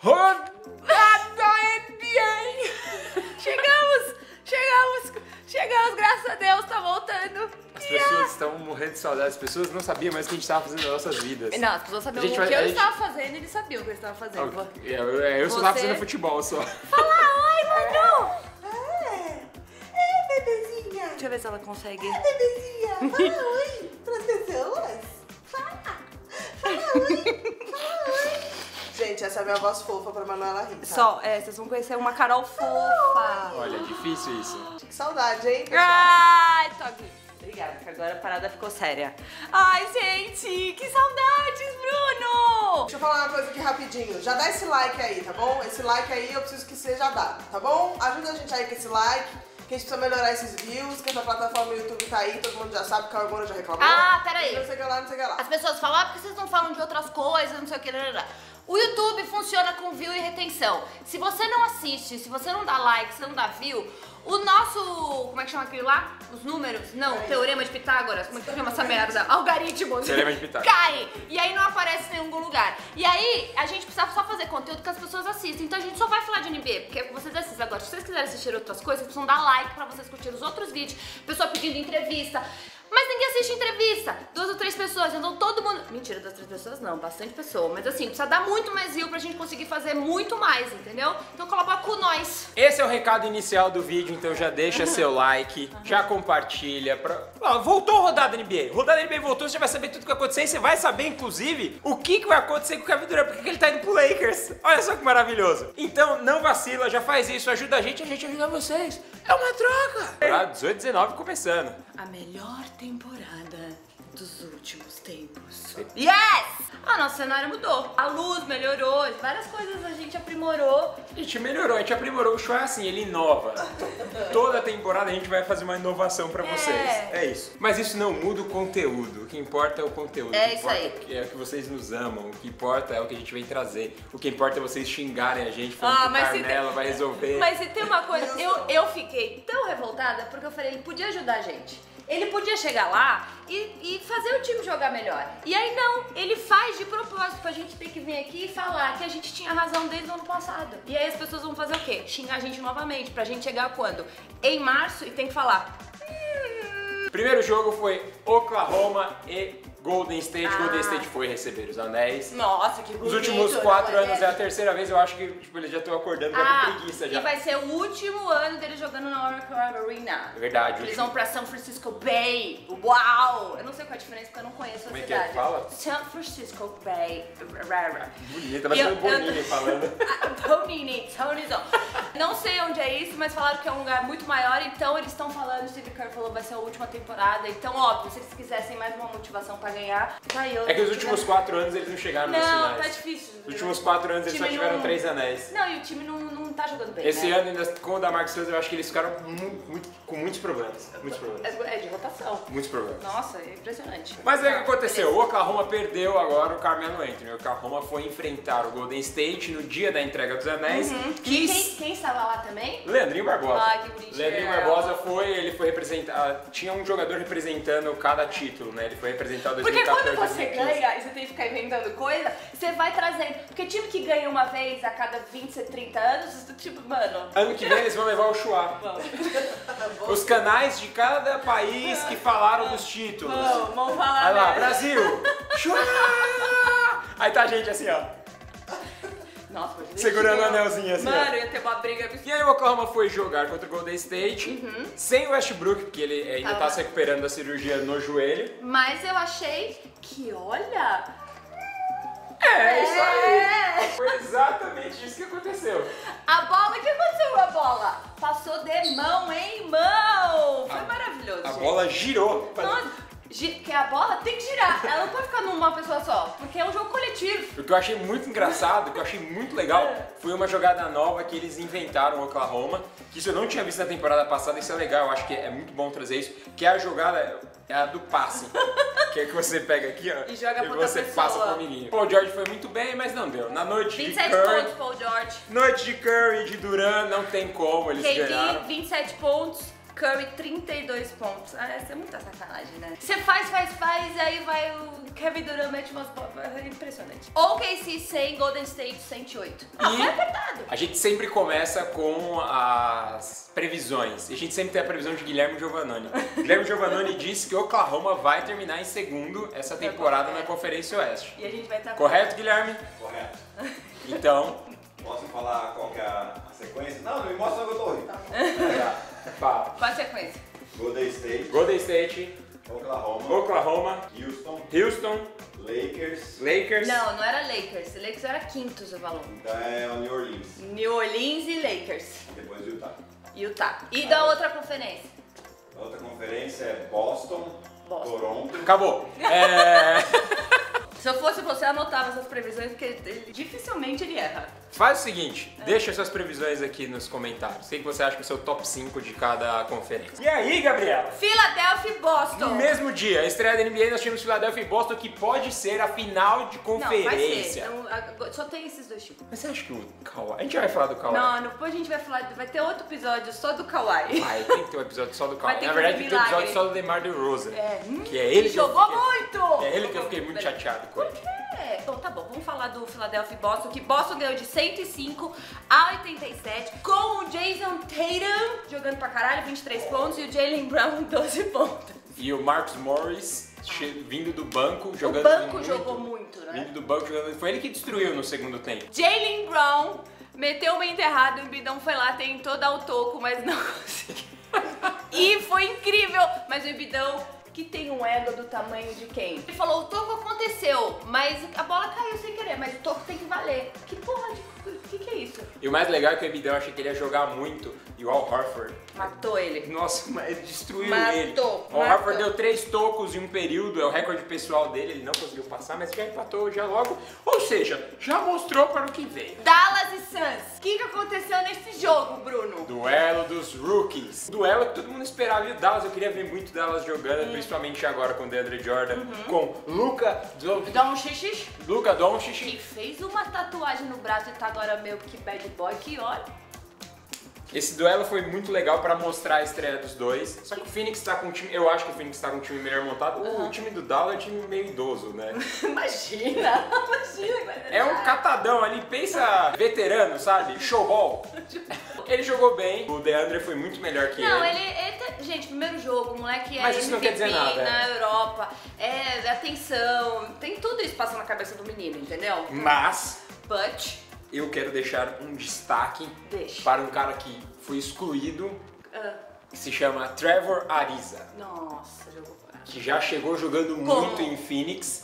Rodada NBA! Chegamos! Chegamos! Chegamos, graças a Deus, tá voltando! As pessoas estavam morrendo de saudade, as pessoas não sabiam mais o que a gente estava fazendo nas nossas vidas. Não, as pessoas sabiam o que vai- eu a gente- estava fazendo, eles sabiam o que eu estava fazendo. Eu, eu, eu só tava Você- fazendo futebol só. Fala oi, Manu! É, é, bebezinha. Deixa eu ver se ela consegue. Bebezinha, fala oi Gente, essa é a minha voz fofa pra Manuela rir, tá? Só, é, vocês vão conhecer uma Carol fofa. Olha, é difícil isso. Que saudade, hein? pessoal? Ai, Toque. Obrigada, que agora a parada ficou séria. Ai, gente, que saudades, Bruno! Deixa eu falar uma coisa aqui rapidinho. Já dá esse like aí, tá bom? Esse like aí eu preciso que seja dado, tá bom? Ajuda a gente aí com esse like, que a gente precisa melhorar esses views, que essa plataforma do YouTube tá aí, todo mundo já sabe que a Argona já reclamou. Ah, peraí. Não sei o que lá, não sei o que lá. As pessoas falam, ah, porque vocês não falam de outras coisas, não sei o que. blá, blá. O YouTube funciona com view e retenção. Se você não assiste, se você não dá like, se você não dá view, o nosso. Como é que chama aquele lá? Os números? Não, Teorema de Pitágoras. Como é que chama essa merda? Algoritmos. Teorema de Pitágoras. Cai! E aí não aparece em nenhum lugar. E aí a gente precisa só fazer conteúdo que as pessoas assistem. Então a gente só vai falar de NBA, porque vocês assistem agora. Se vocês quiserem assistir outras coisas, vocês precisam dar like pra vocês curtirem os outros vídeos. Pessoa pedindo entrevista. Mas ninguém assiste entrevista. Duas ou três pessoas, então todo mundo. Mentira, duas ou três pessoas não, bastante pessoa. Mas assim, precisa dar muito mais view pra gente conseguir fazer muito mais, entendeu? Então colabora com nós. Esse é o recado inicial do vídeo, então já deixa seu like, já compartilha. Pra... Ó, voltou a rodada NBA. Rodada NBA voltou, você já vai saber tudo o que vai acontecer. E você vai saber, inclusive, o que, que vai acontecer com o Kevin Durant, porque que ele tá indo pro Lakers. Olha só que maravilhoso. Então, não vacila, já faz isso, ajuda a gente, a gente ajuda vocês. É uma troca. Pra 18, 19 começando. A melhor temporada dos últimos tempos. Yes! Ah, nosso cenário mudou. A luz melhorou, várias coisas a gente aprimorou. A gente melhorou, a gente aprimorou. O show é assim, ele inova. Toda temporada a gente vai fazer uma inovação pra vocês. É. É isso. Mas isso não muda o conteúdo. O que importa é o conteúdo. É o que isso importa aí. É o que vocês nos amam. O que importa é o que a gente vem trazer. O que importa é vocês xingarem a gente, falando Ah, que mas se Carmela tem- vai resolver. Mas se tem uma coisa, eu, eu fiquei tão revoltada porque eu falei, ele podia ajudar a gente. Ele podia chegar lá e, e fazer o time jogar melhor. E aí não, ele faz de propósito pra gente ter que vir aqui e falar que a gente tinha razão desde o ano passado. E aí as pessoas vão fazer o quê? Xingar a gente novamente, pra gente chegar quando? Em março e tem que falar. "Hum, Primeiro jogo foi Oklahoma e Golden State. Ah. Golden State foi receber os anéis. Nossa, que bonito. Os últimos não quatro anos é a terceira vez, eu acho que tipo, eles já estão acordando já Ah, com preguiça já. e vai ser o último ano dele jogando na Oracle Arena. É verdade, Eles vão pra São Francisco Bay. Uau! Eu não sei qual é a diferença porque eu não conheço a Como é que é cidade. fala? São Francisco Bay. Rara. Bonita, mas é o Bonini eu- falando. Ah, Tonini, Tonizão. Não sei onde é isso, mas falaram que é um lugar muito maior, então eles estão falando, Steve Kerr falou vai ser a última temporada. Então, óbvio, se eles quisessem mais uma motivação pra ganhar, tá eu- É que os últimos quatro anos eles não chegaram Não, finais. tá difícil. Os últimos quatro anos eles só tiveram não- três anéis. Não, e o time não, não tá jogando bem. Esse né? ano, ainda com o da Marcos Souza, eu acho que eles ficaram mu- muito- com muitos problemas. Muitos problemas. É, é de rotação. Muitos problemas. Nossa, é impressionante. Mas aí o que aconteceu? O Oklahoma perdeu agora o Carmelo Anthony. O Oklahoma foi enfrentar o Golden State no dia da entrega dos anéis. Uhum. Que E quem, quem estava lá também? Leandrinho Barbosa. Ai, que bonitinho. Leandrinho Barbosa foi, ele foi representar. Tinha um jogador representando cada título, né? Ele foi representar o Porque 2014 quando você 2015. ganha e você tem que ficar inventando coisa, você vai trazendo. Porque time que ganha uma vez a cada 20, 30 anos, tipo, mano. Ano que vem eles vão levar o Chua. Os canais de cada país que falaram dos títulos. vamos, vamos falar. Vai lá? Brasil! Chua! Aí tá a gente assim, ó. Nossa, mas Segurando o eu- anelzinho assim, ó. Mano, ia ter uma briga E aí o Oklahoma foi jogar contra o Golden State sem o Westbrook, porque ele ainda Tava. tá se recuperando da cirurgia no joelho. Mas eu achei que, olha. É, isso aí! É. Foi exatamente isso que aconteceu. A bola, o que aconteceu com a bola? Passou de mão em mão. Foi maravilhoso. A gente. bola girou. Nossa, porque a bola tem que girar. Ela não pode ficar numa pessoa só, porque é um jogo coletivo. O que eu achei muito engraçado, o que eu achei muito legal, foi uma jogada nova que eles inventaram no Oklahoma, que isso eu não tinha visto na temporada passada, isso é legal, eu acho que é muito bom trazer isso, que é a jogada é a do passe. que é que você pega aqui, ó, E joga outra você pessoa. passa pro amiguinho. Paul George foi muito bem, mas não deu. Na noite 27 de Curry, pontos, Paul George. noite de Curry e de Duran, não tem como, eles KD, ganharam. 27 pontos. Curry 32 pontos. Ah, essa é muita sacanagem, né? Você faz, faz, faz, aí vai o Kevin Durant mete umas bolas. É impressionante. OKC 100, Golden State 108. Ah, E- foi apertado. A gente sempre começa com as previsões. E a gente sempre tem a previsão de Guilherme Giovannoni. Guilherme Giovannoni disse que Oklahoma vai terminar em segundo essa temporada na Conferência Oeste. E a gente vai estar... Correto, Guilherme? Correto. Então, Posso falar qual que é a sequência? Não, não me mostra que eu tô rindo. Fala. Qual a sequência? Golden State, Golden State, Oklahoma, Oklahoma, Houston, Houston, Lakers, Lakers. Não, não era Lakers. Lakers era quintos o valor. então é o New Orleans, New Orleans e Lakers. depois Utah. Utah. E da outra conferência? A outra conferência é Boston, Boston. Toronto, Acabou. É, Se eu fosse você, eu anotava essas previsões, porque ele- dificilmente ele erra. Faz o seguinte, deixa suas previsões aqui nos comentários. O que você acha que é o seu top 5 de cada conferência? E aí, Gabriela? Philadelphia e Boston. No mesmo dia, a estreia da NBA, nós tínhamos Philadelphia e Boston, que pode ser a final de Não, vai ser. conferência. Agora- só tem esses dois times. Mas você acha que o Kawhi... A gente vai falar do Kawhi. Não, depois a gente vai falar, vai ter outro episódio só do Kawhi. Vai, tem que ter um episódio só do Vai Kawhi. ter Na verdade, ter tem que ter um episódio só do DeMar DeRozan. É, hum, Que é ele que jogou fiquei- muito! É ele que eu fiquei muito chateado com ele. É, então tá bom, vamos falar do Philadelphia e Boston, que Boston ganhou de 105 a 87, com o Jason Tatum jogando pra caralho, 23 pontos, e o Jalen Brown, 12 pontos. E o Marcus Morris vindo do banco, O jogando banco muito. jogou muito, né? Vindo do banco, jogando... Foi ele que destruiu no segundo tempo. Jalen Brown meteu uma enterrada, o Embidão foi lá, tentou dar o toco, mas não conseguiu. e foi incrível, mas o Embidão, que tem um ego do tamanho de quem? Ele falou, o toco aconteceu, mas a bola caiu sem querer, mas o toco tem que valer. Que porra de... O que, que é isso? E o mais legal é que o Embiidão achei que ele ia jogar muito e o Al Horford Matou ele. Nossa, mas ele destruiu Matou, ele. O matou. Harford deu três tocos em um período, é o recorde pessoal dele, ele não conseguiu passar, mas já empatou já logo. Ou seja, já mostrou para o que veio. Dallas e Suns. O que, que aconteceu nesse jogo, Bruno? Duelo dos rookies. Duelo que todo mundo esperava. E o Dallas, eu queria ver muito Dallas jogando, Hum. principalmente agora com o DeAndre Jordan, Uhum. com Luca, Don- Dá um xixi. Luca Que Doncic. fez uma tatuagem no braço e tá agora meio que bad boy, que olha. Esse duelo foi muito legal para mostrar a estreia dos dois. Só que o Phoenix tá com um time, eu acho que o Phoenix tá com um time melhor montado. O time do Dallas é um time meio idoso, né? Imagina, imagina. É um catadão ali, pensa veterano, sabe? Showball. Ele jogou bem, o DeAndre foi muito melhor que Não, ele. ele, ele tá- Gente, primeiro jogo, o moleque é Mas isso não quer dizer nada, na é. Europa, é atenção, tem tudo isso passando na cabeça do menino, entendeu? Mas But, eu quero deixar um destaque deixa. para um cara que foi excluído, Ah, que se chama Trevor Ariza, nossa, jogou que já chegou jogando muito em Phoenix.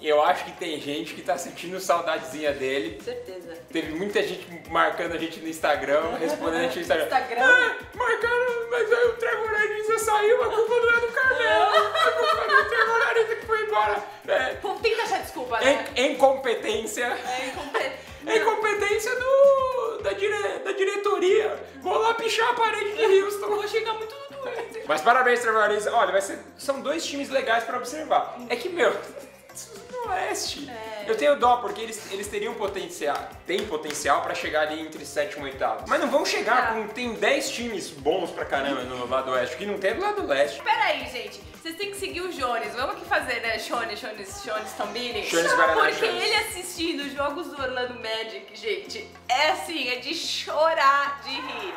E eu acho que tem gente que tá sentindo saudadezinha dele. Certeza. Teve muita gente marcando a gente no Instagram, respondendo a gente no Instagram. Instagram. Ah, marcaram, mas aí o Trevor Ariza saiu, a culpa não é do Carmelo, a culpa é do Trevor Ariza que foi embora. É, que achar desculpa, né? em- incompetência. É incompetente. É incompetência do, da, dire, da diretoria. Vou lá pichar a parede de Houston. Vou chegar muito no Twitter. Mas parabéns, Trevor Ariza. Olha, vai ser, são dois times legais pra observar. É que, meu, no Oeste, É. eu tenho dó, porque eles, eles teriam potencial, tem potencial pra chegar ali entre sétimo e oitavo. Mas não vão chegar Ah. com, tem 10 times bons pra caramba no lado Oeste, que não tem do lado Leste. Pera aí, gente. Vocês têm que seguir o Jones. Vamos aqui fazer, né? Jones, Jones, Jones Tambini. Jones Guaraná Porque Jones. ele assistindo os jogos do Orlando Magic, gente, é assim, é de chorar de rir.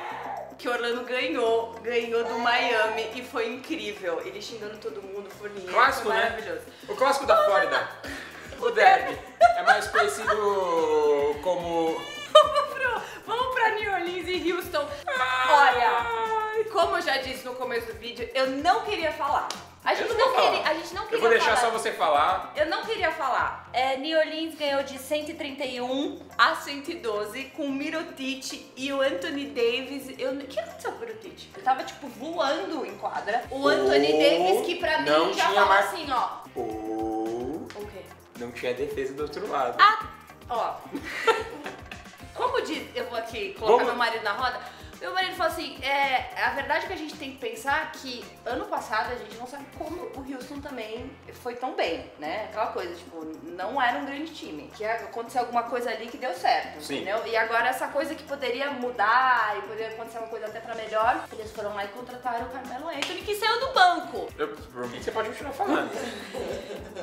Que o Orlando ganhou, ganhou do Miami e foi incrível. Ele xingando todo mundo, forninho. Clássico, foi né? maravilhoso. O clássico da Flórida. O derby. É mais conhecido como... Vamos, pro, vamos pra New Orleans e Houston. Olha, como eu já disse no começo do vídeo, eu não queria falar. A gente não, queria, a gente não queria Eu vou deixar falar. só você falar. Eu não queria falar. É, New Orleans ganhou de 131 a 112 com o Mirotic e o Anthony Davis. Eu, o que aconteceu com o Mirotic? Ele tava, tipo, voando em quadra. O Anthony Oh, Davis, que pra mim já tinha mar- assim, ó. Ou O quê? não tinha defesa do outro lado. Ah, ó. Como diz, eu vou aqui colocar Vamos- meu marido na roda. Meu marido falou assim: é, a verdade é que a gente tem que pensar que ano passado a gente não sabe como o Houston também foi tão bem, né? Aquela coisa, tipo, não era um grande time. Que aconteceu alguma coisa ali que deu certo, Sim. entendeu? E agora essa coisa que poderia mudar e poderia acontecer uma coisa até pra melhor, eles foram lá e contrataram o Carmelo Anthony, que saiu do banco. Eu, por mim, você pode continuar falando.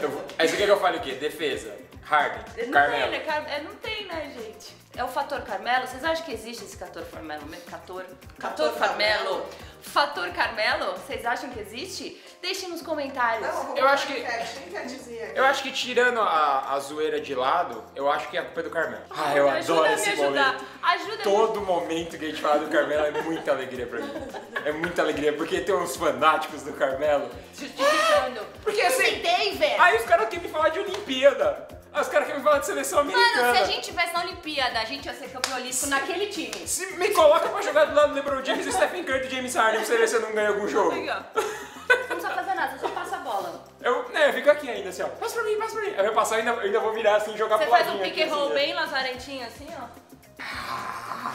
Eu, aí você quer que eu fale o quê? Defesa. Harden. Não tem, Carmelo. né? Car- é, não tem, né, gente? É o fator Carmelo. Vocês acham que existe esse fator Carmelo? Cator, Fator Cator Carmelo? Fator Carmelo? Vocês acham que existe? Deixem nos comentários. Não, Eu acho que-. Eu acho que tirando a, a zoeira de lado, eu acho que é a culpa é do Carmelo. Ah, eu Me adoro ajuda a esse me ajudar. momento. Ajuda Todo momento que a gente fala do Carmelo é muita alegria pra mim. É muita alegria, porque tem uns fanáticos do Carmelo. Justificando. Porque assim-. Aí os caras querem me falar de Olimpíada. Aí os caras querem me falar de seleção americana. Mano, se a gente tivesse na Olimpíada, a gente ia ser campeão olímpico naquele time. Se me coloca pra jogar do lado do LeBron James e Stephen Curry e James Harden pra você ver se eu não ganho algum jogo. Não precisa fazer nada, só passa a bola. Eu, né, eu fico aqui ainda assim, ó. Passa pra mim, passa pra mim. Aí eu passar, eu ainda, eu ainda vou virar assim e jogar Você pro faz um aqui, and roll assim, bem lazarentinho assim, ó.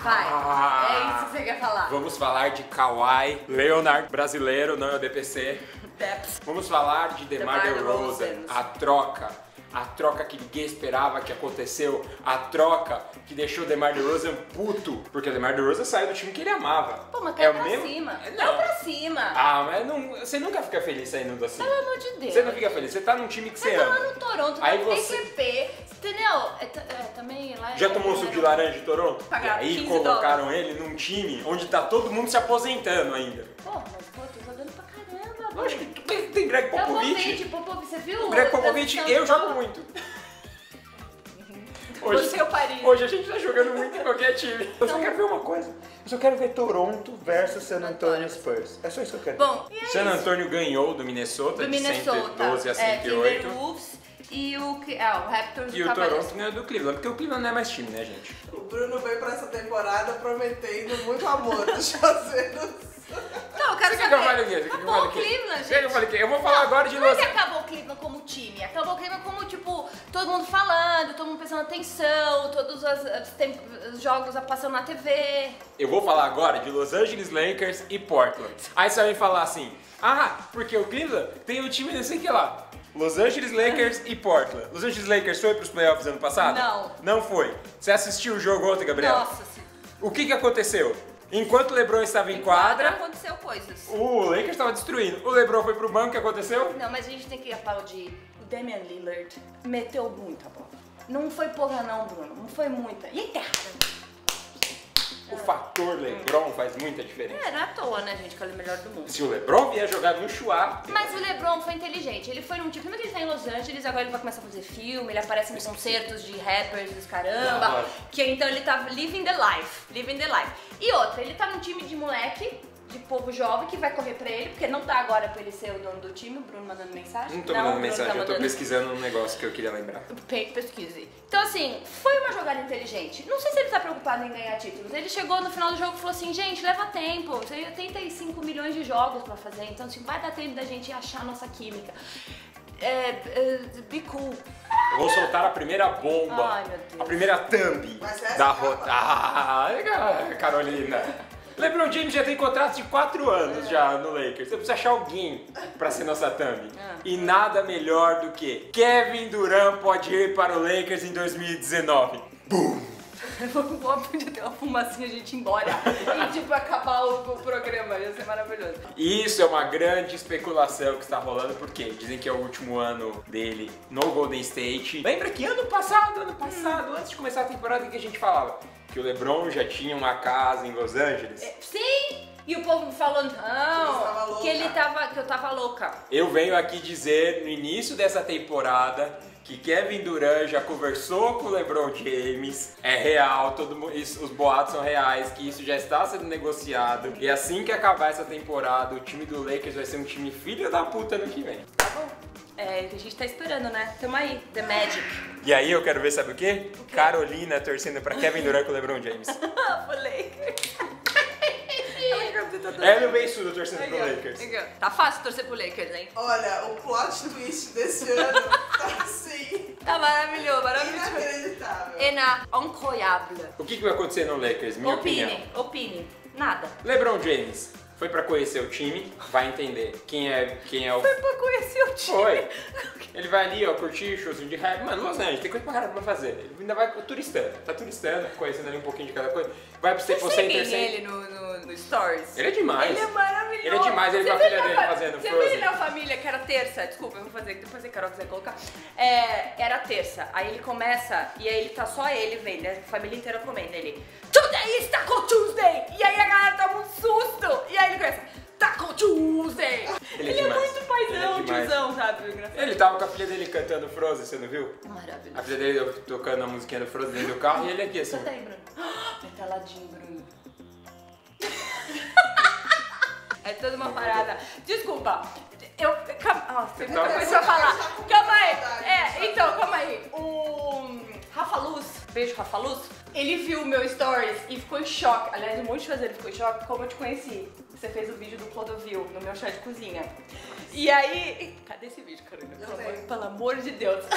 Vai. É isso que você quer falar. Vamos falar de Kawhi, Leonard, brasileiro, não é o DPC. Vamos falar de DeMar DeRozan, a troca. A troca que ninguém esperava que aconteceu. A troca que deixou o DeMar DeRozan puto. Porque o DeMar DeRozan saiu do time que ele amava. Pô, mas é caiu o pra mesmo? cima. Não. Caiu pra cima. Ah, mas não, você nunca fica feliz saindo assim. Pelo amor de Deus. Você não fica feliz. Você tá num time que você tá ama. lá no Toronto, Aí Aí você- TQP, entendeu? É, é, também lá Já é- tomou um suco de laranja de Toronto? Pagaram e aí 15 colocaram ele num time onde tá todo mundo se aposentando ainda. Pô, mas pô, tô jogando pra pô. Lógico que tem, tem Greg Popovich, Popovich. Popovich, você viu? O Greg Popovich, eu de jogo muito. Você é Paris. hoje a gente tá jogando muito em qualquer time. Eu só quero ver uma coisa. Eu só quero ver Toronto versus San Antonio Spurs. É só isso que eu quero. Bom, e é San isso. Antônio ganhou do Minnesota do de Minnesota, 112 a é, 108. Timberwolves e o, que- é, o Raptors e o. Toronto ganhou do Cleveland, porque o Cleveland não é mais time, né, gente? O Bruno veio pra essa temporada prometendo muito amor dos. Então, eu quero Você quer que eu saber. fale o quê? Você quer que eu Acabou o o? Cleveland, que eu gente. fale o quê? Eu vou falar agora de Não é que acabou o Cleveland como time, acabou o Cleveland como, tipo, todo mundo falando, todo mundo prestando atenção, todos os, os os jogos passando na TV. Eu vou falar agora de Los Angeles Lakers e Portland. Aí você vai falar assim: ah, porque o Cleveland tem um time não sei o que lá. Los Angeles Lakers e Portland. Los Angeles Lakers foi pros playoffs ano passado? Não. Não foi. Você assistiu o jogo ontem, Gabriel? Nossa, O que que aconteceu? Enquanto o LeBron estava em quadra, aconteceu coisas. o Lakers estava destruindo. O LeBron foi pro banco, o que aconteceu? Não, mas a gente tem que aplaudir. O Damian Lillard meteu muita bola. Não foi porra não, Bruno. Não foi muita. E enterrada. O fator LeBron faz muita diferença. É, não é à toa, né, gente, que ele é o melhor do mundo. Se o LeBron vier jogar no Chua, Mas o LeBron foi inteligente. Ele foi num tipo, primeiro que ele tá em Los Angeles, agora ele vai começar a fazer filme, ele aparece em concertos de rappers dos caramba. hora. Que então ele tá living the life, living the life. E outra, ele tá num time de moleque, de povo jovem que vai correr pra ele, porque não tá agora pra ele ser o dono do time, o Bruno mandando mensagem. não tô o mandando Bruno mensagem, tá eu tô mandando- pesquisando um negócio que eu queria lembrar. Pe- Pesquise. Então, assim, foi uma jogada inteligente. Não sei se ele tá preocupado em ganhar títulos. Ele chegou no final do jogo e falou assim: gente, leva tempo. Tem 85 milhões de jogos pra fazer. Então, assim, vai dar tempo da gente achar a nossa química. É, é, be cool. Eu vou soltar a primeira bomba. Ai, meu Deus. A primeira thumb Mas essa da é rota. Ah, Carolina. LeBron James já tem contrato de 4 anos já no Lakers. Você precisa achar alguém pra ser nossa thumb. Ah. E nada melhor do que Kevin Durant pode ir para o Lakers em 2019. Vou podia ter uma fumacinha, a gente ir embora. e, tipo, acabar o, o programa. Ia ser maravilhoso. Isso é uma grande especulação que está rolando, porque dizem que é o último ano dele no Golden State. Lembra que ano passado, ano passado, antes de começar a temporada, que a gente falava? Que o LeBron já tinha uma casa em Los Angeles. É, Sim! E o povo falou, não, que ele tava, que eu tava louca. Eu venho aqui dizer no início dessa temporada que Kevin Durant já conversou com o LeBron James, é real, todo isso- os boatos são reais, que isso já está sendo negociado. E assim que acabar essa temporada, o time do Lakers vai ser um time filho da puta no que vem. Tá bom. É, a gente tá esperando, né? Tamo aí, The Magic. E aí eu quero ver, sabe o quê? Carolina torcendo pra Kevin Durant com o LeBron James. Lakers. É no beiçudo torcendo pro. Lakers. Tá fácil torcer pro Lakers, hein? Olha, o plot twist desse ano tá assim, Tá maravilhoso, maravilhoso. inacreditável. Ena incroyable. O que, que vai acontecer no Lakers? Minha opinião. Opine, opine. Nada. LeBron James foi pra conhecer o time, vai entender quem é, quem é o. Foi pra conhecer o time. Foi. Ele vai ali, ó, curtir showzinho de rap. Mano, Los Angeles, tem coisa pra caralho pra fazer. Ele ainda vai turistando. Tá turistando, conhecendo ali um pouquinho de cada coisa. Vai pro Staples Você Center sem. ele no, no, no Stories? Ele é demais. Ele é maravilhoso. Ele é demais, ele Você com a filha dele fa- fazendo Você viu ele na família, que era terça? Desculpa, eu vou fazer, depois a Carol quiser colocar. É, era terça. Aí ele começa, e aí ele tá só ele vendo, a família inteira comendo. Ele, Today is Taco Tuesday! E aí a galera toma um susto! E aí ele começa, Taco Tuesday! Ele é Ele é muito paizão, Ele é tiozão, sabe? Engraçado. Ele tava com a filha dele cantando Frozen, você não viu? A Maravilhoso. filha dele tocando a musiquinha do Frozen dentro do carro e ele aqui assim. Canta aí, Bruno. Petaladinho, Bruno. É toda uma parada. Desculpa. Eu. Calma. Ah, você Tá. começou a falar. Tá Calma aí. É, então, calma aí. O Rafa Luz, beijo Rafa Luz, ele viu meu stories e ficou em choque. Aliás, um monte de fazer ele ficou em choque como eu te conheci. Você fez o vídeo do Clodovil no meu chat de cozinha. E aí. Cadê esse vídeo, Carolina? Pelo, amor- pelo amor de Deus.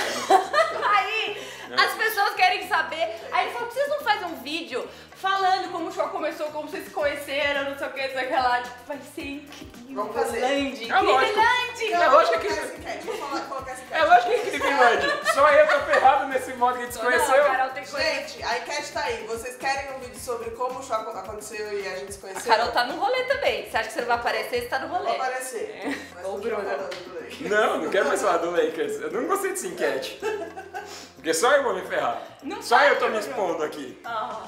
aí, as pessoas querem saber. Aí ele falou: vocês não fazem um vídeo falando como o show começou, como vocês se conheceram, não sei o que, não sei o que lá. Tipo, vai ser incrível. Vamos fazer. Lande, É lógico. Lande. É lógico que- Vou vou. É lógico que é incrível, Lorde. Só eu tô ferrado nesse modo que a gente se Não, conheceu. Carol tem coisa. Gente, a enquete tá aí. Vocês querem um vídeo sobre como o show aconteceu e a gente se A conheceu? Carol tá no rolê também. Você acha que você não vai aparecer? Você tá no Vou rolê. aparecer. Mas Ou. Não, não quero mais falar do Lakers. Eu não gostei dessa enquete. Porque só eu vou me ferrar. Não só eu tô me expondo aqui. Ah,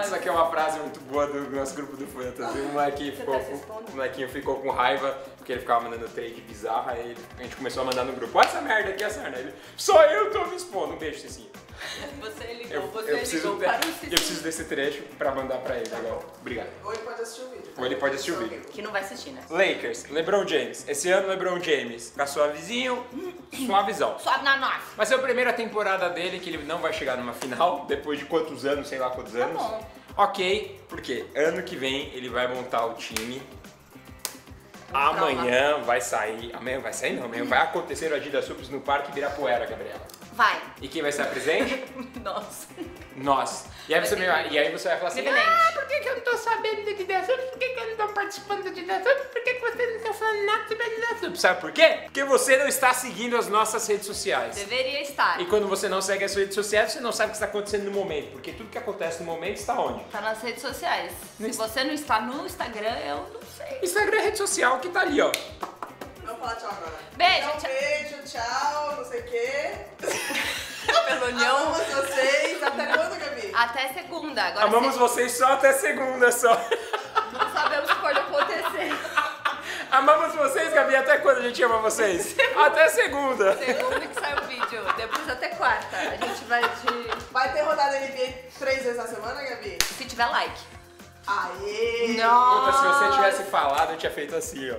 Que isso aqui é uma frase muito boa do nosso grupo do Fantasy. O molequinho ficou, tá com, o molequinho ficou com raiva porque ele ficava mandando trade bizarra. Aí a gente começou a mandar no grupo: Olha essa merda aqui, essa merda. Ele, só eu tô me expondo. Um beijo, Cicinho. Você ligou, Eu, você eu, preciso ligou de- para o eu Cicinho. preciso desse trecho pra mandar pra ele. Legal. Obrigado. Ou ele pode assistir o vídeo. tá? Ou ele pode assistir o vídeo. Que não vai assistir, né? Lakers, LeBron James. Esse ano, LeBron James, tá suavezinho, suavizão. Sobe na nós. Vai ser a primeira temporada dele que ele não vai chegar numa final, depois de quantos anos, sei lá quantos anos. bom. Ok, porque ano que vem ele vai montar o time. Amanhã vai sair. Amanhã vai sair não, amanhã vai acontecer o Adidas Supers no Parque Ibirapuera, Gabriela. Vai. E quem vai estar presente? Nossa. Nós. E aí, você ser e aí você vai falar assim, Diferente. ah, por que, que eu não tô sabendo do Adidas Supers? Por que, que eu não tô participando do Adidas Supers? Por que, que você não tá falando nada sobre Adidas Supers? Sabe por quê? Porque você não está seguindo as nossas redes sociais. Deveria estar. E quando você não segue as redes sociais, você não sabe o que está acontecendo no momento. Porque tudo que acontece no momento está onde? Tá nas redes sociais. Se você não está no Instagram, eu não sei. Instagram é rede social que tá ali, ó. Falar tchau agora. Beijo, Então, tchau. beijo, tchau, não sei o quê. Pela união. Amamos vocês. Até quando, Gabi? Até segunda. Agora Amamos se- vocês só até segunda só. não sabemos o que pode acontecer. Amamos vocês, Gabi, até quando a gente ama vocês? Até segunda. Segunda que sai o vídeo. Depois até quarta. A gente vai te. Vai ter rodada NBA três vezes na semana, Gabi? Se tiver like. Aê! Puta, se você tivesse falado, eu tinha feito assim, ó.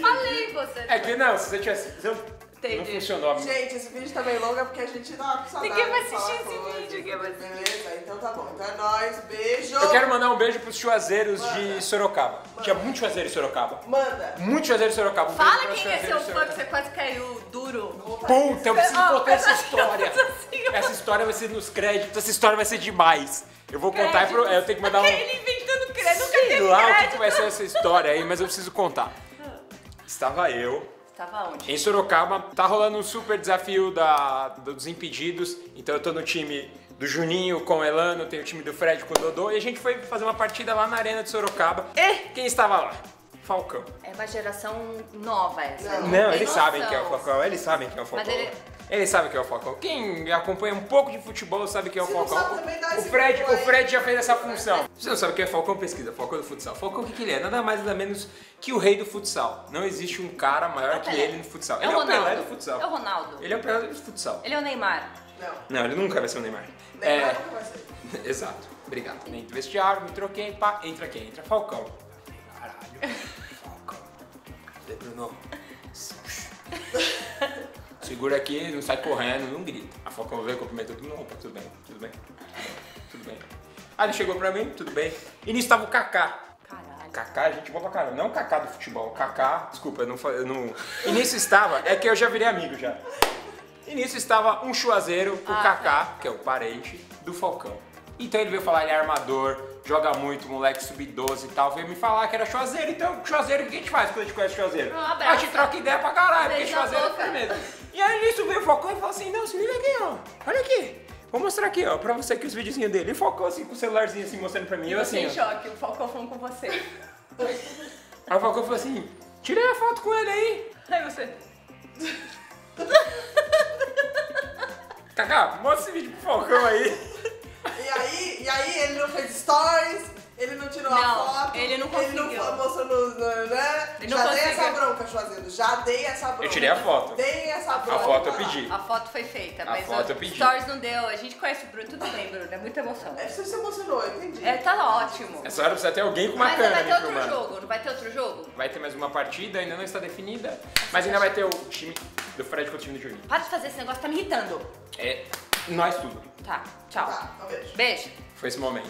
Falei você. É que não, se você tivesse. se eu- Não Entendi. funcionou. Gente, esse vídeo tá bem longo é porque a gente tá com saudade. Ninguém vai de assistir esse coisas. vídeo, ninguém vai assistir. Beleza? Então tá bom. Então é nóis. Beijo. Eu quero mandar um beijo pros chuazeiros de Manda. Sorocaba. Tinha muito chuazeiro em Sorocaba. Manda. Muito chuazeiro em Sorocaba. Um Fala quem é seu de fã que você quase caiu duro. Puta, eu preciso contar essa história. assim. Essa história vai ser nos créditos, essa história vai ser demais. Eu vou contar e pro- eu tenho que mandar um. Ele inventando crédito. Sei lá o que vai ser essa história aí, mas eu preciso contar. Estava eu Tava onde? em Sorocaba, tá rolando um super desafio da, dos impedidos, então eu tô no time do Juninho com o Elano, tem o time do Fred com o Dodô, e a gente foi fazer uma partida lá na arena de Sorocaba. E quem estava lá? Falcão. É uma geração nova essa. Não. Não, tem eles noção. sabem quem é o Falcão, eles sabem quem é o Falcão. ele- Eles sabem quem é o Falcão. Quem acompanha um pouco de futebol sabe quem é o Se Falcão. sabe o Fred, o. Fred já fez essa função. Você não sabe quem é Falcão? Pesquisa. Falcão do futsal. Falcão o que, que ele é? Nada mais nada menos que o rei do futsal. Não existe um cara maior É o que ele no futsal. É ele o é o Pelé do futsal. É o Ronaldo. Ele é o Pelé do futsal. Ele é o Neymar. Não. Não, ele nunca vai ser o Neymar. Neymar É, nunca vai ser. exato. Obrigado. Dentro do vestiário, me troquei, pá, entra quem? Entra Falcão. Caralho. Falcão. Cadê Bruno? Segura aqui, não sai correndo, não grita. A Falcão veio, cumprimentou tudo, não, tá tudo bem, tudo bem. Tudo bem. Aí ele chegou pra mim, tudo bem. E nisso tava o Kaká. Caralho. Kaká, gente boa pra caramba. Não o Kaká do futebol. Kaká, desculpa, eu não, eu não. E nisso estava, é que eu já virei amigo já. E nisso estava um chuazeiro, o Ah, Kaká, que é o parente do Falcão. Então ele veio falar, ele é armador, joga muito, moleque sub-12 e tal. Veio me falar que era chuazeiro. Então, chuazeiro, o que a gente faz quando a gente conhece chuazeiro? Um abraço. a gente troca ideia pra caralho, porque Beijo na chuazeiro é firmeza. E aí nisso veio o Falcão e falou assim: não, se liga aqui, ó. Olha aqui. Vou mostrar aqui, ó, pra você aqui os videozinhos dele. E o Falcão assim com o celularzinho assim mostrando pra mim. Eu assim, Sem ó. choque, o Falcão falando com você. Aí o Falcão falou assim: tirei a foto com ele aí. Aí você. Kaká, mostra esse vídeo pro Falcão aí. E aí, e aí ele não fez stories, ele não tirou a Não, foto. ele não Ele conseguiu. não mostrou no, né? Ele não Já dei conseguiu. essa bronca, Chuazeiro. Já dei essa bronca. Eu tirei a foto. Dei essa bronca. foto eu pedi. A foto foi feita, A mas foto eu pedi. stories não deu. A gente conhece o Bruno, tudo bem, Bruno. É muita emoção. É, você se emocionou, eu entendi. É, tá ótimo. Essa hora precisa ter alguém com uma Mas câmera vai ter outro filmando. jogo, não vai ter outro jogo? Vai ter mais uma partida, ainda não está definida, mas ainda vai ter o time do Fred com o time do Juninho. Para de fazer esse negócio, tá me irritando. É nós tudo. Tá, tchau. Tá, um beijo. Beijo. Foi esse momento.